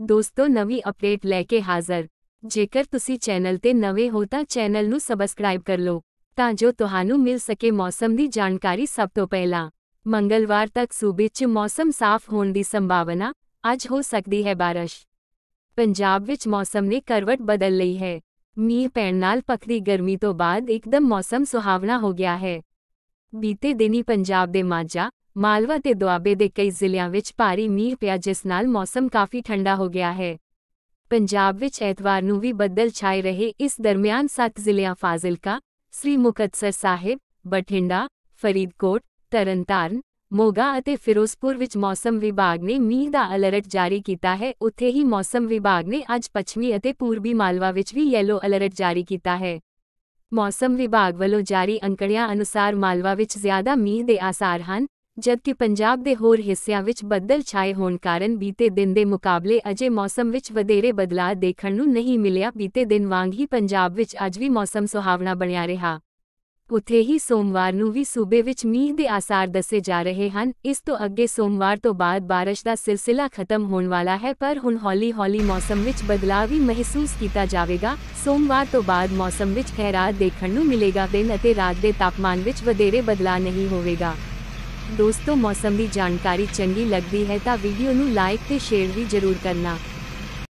ਦੋਸਤੋ, ਨਵੀਂ ਅਪਡੇਟ ਲੈ ਕੇ ਹਾਜ਼ਰ। ਜੇਕਰ ਤੁਸੀਂ ਚੈਨਲ ਤੇ ਨਵੇਂ ਹੋ ਤਾਂ ਚੈਨਲ ਨੂੰ ਸਬਸਕ੍ਰਾਈਬ ਕਰ ਲਓ, ਤਾਂ ਜੋ ਤੁਹਾਨੂੰ ਮਿਲ ਸਕੇ ਮੌਸਮ ਦੀ ਜਾਣਕਾਰੀ ਸਭ ਤੋਂ ਪਹਿਲਾਂ। ਮੰਗਲਵਾਰ ਤੱਕ ਸੂਬੇ 'ਚ ਮੌਸਮ ਸਾਫ਼ ਹੋਣ ਦੀ ਸੰਭਾਵਨਾ ਅੱਜ ਹੋ ਸਕਦੀ ਹੈ ਬਾਰਿਸ਼। ਪੰਜਾਬ ਵਿੱਚ ਮੌਸਮ ਨੇ ਕਰਵਟ ਬਦਲ ਲਈ ਹੈ। ਮੀਂਹ ਪੈਣ ਨਾਲ ਪੱਕਦੀ ਗਰਮੀ ਤੋਂ ਬਾਅਦ ਇੱਕਦਮ ਮੌਸਮ ਸੁਹਾਵਣਾ ਹੋ ਗਿਆ ਹੈ। ਬੀਤੇ ਦਿਨੀ ਪੰਜਾਬ ਦੇ ਮਾਝਾ ਮਾਲਵਾ ਤੇ ਦੁਆਬੇ ਦੇ ਕਈ ਜ਼ਿਲ੍ਹਿਆਂ ਵਿੱਚ ਭਾਰੀ ਮੀਂਹ ਪਿਆ, ਜਿਸ ਨਾਲ ਮੌਸਮ ਕਾਫੀ ਠੰਡਾ ਹੋ ਗਿਆ ਹੈ। ਪੰਜਾਬ ਵਿੱਚ ਐਤਵਾਰ ਨੂੰ ਵੀ ਬੱਦਲ ਛਾਏ ਰਹੇ। ਇਸ ਦਰਮਿਆਨ ਸੱਤ ਜ਼ਿਲ੍ਹਿਆਂ ਫਾਜ਼ਿਲਕਾ, ਸ੍ਰੀ ਮੁਕਤਸਰ ਸਾਹਿਬ, ਬਠਿੰਡਾ, ਫਰੀਦਕੋਟ, ਤਰਨਤਾਰਨ, ਮੋਗਾ ਅਤੇ ਫਿਰੋਜ਼ਪੁਰ ਵਿੱਚ ਮੌਸਮ ਵਿਭਾਗ ਨੇ ਮੀਂਹ ਦਾ ਅਲਰਟ ਜਾਰੀ ਕੀਤਾ ਹੈ। ਉੱਥੇ ਹੀ ਮੌਸਮ ਵਿਭਾਗ ਨੇ ਅੱਜ ਪੱਛਮੀ ਅਤੇ ਪੂਰਬੀ ਮਾਲਵਾ ਵਿੱਚ ਵੀ ਯੈਲੋ ਅਲਰਟ ਜਾਰੀ ਕੀਤਾ ਹੈ। ਮੌਸਮ ਵਿਭਾਗ ਵੱਲੋਂ ਜਾਰੀ ਅੰਕੜਿਆਂ ਅਨੁਸਾਰ ਮਾਲਵਾ ਵਿੱਚ ਜ਼ਿਆਦਾ ਮੀਂਹ ਦੇ ਆਸਾਰ ਹਨ। ਜਦਕਿ ਪੰਜਾਬ ਦੇ ਹੋਰ ਹਿੱਸਿਆਂ ਵਿੱਚ ਬੱਦਲ ਛਾਏ ਹੋਣ ਕਾਰਨ ਬੀਤੇ ਦਿਨ ਦੇ ਮੁਕਾਬਲੇ ਅਜੇ ਮੌਸਮ ਵਿੱਚ ਵਧੇਰੇ ਬਦਲਾਅ ਦੇਖਣ ਨੂੰ ਨਹੀਂ ਮਿਲਿਆ। ਬੀਤੇ ਦਿਨ ਵਾਂਗ ਹੀ ਪੰਜਾਬ ਵਿੱਚ ਅੱਜ ਵੀ ਮੌਸਮ ਸੁਹਾਵਣਾ ਬਣਿਆ ਰਿਹਾ। ਉੱਥੇ ਹੀ ਸੋਮਵਾਰ ਨੂੰ ਵੀ ਸੂਬੇ ਵਿੱਚ ਮੀਂਹ ਦੇ ਆਸਾਰ ਦੱਸੇ ਜਾ ਰਹੇ ਹਨ। ਇਸ ਤੋਂ ਅੱਗੇ ਸੋਮਵਾਰ ਤੋਂ ਬਾਅਦ ਬਾਰਿਸ਼ ਦਾ ਸਿਲਸਿਲਾ ਖਤਮ ਹੋਣ ਵਾਲਾ ਹੈ, ਪਰ ਹੁਣ ਹੌਲੀ-ਹੌਲੀ ਮੌਸਮ ਵਿੱਚ ਬਦਲਾਅ ਵੀ ਮਹਿਸੂਸ ਕੀਤਾ ਜਾਵੇਗਾ। ਸੋਮਵਾਰ ਤੋਂ ਬਾਅਦ ਮੌਸਮ ਵਿੱਚ ਖੈਰਾਤ ਦੇਖਣ ਨੂੰ ਮਿਲੇਗਾ। ਦਿਨ ਅਤੇ ਰਾਤ ਦੇ ਤਾਪਮਾਨ ਵਿੱਚ ਵਧੇਰੇ ਬਦਲਾਅ ਨਹੀਂ ਹੋਵੇਗਾ। ਦੋਸਤੋ, ਮੌਸਮ ਦੀ ਜਾਣਕਾਰੀ ਚੰਗੀ ਲੱਗਦੀ ਹੈ ਤਾਂ ਵੀਡੀਓ ਨੂੰ ਲਾਈਕ ਤੇ ਸ਼ੇਅਰ ਵੀ ਜ਼ਰੂਰ ਕਰਨਾ।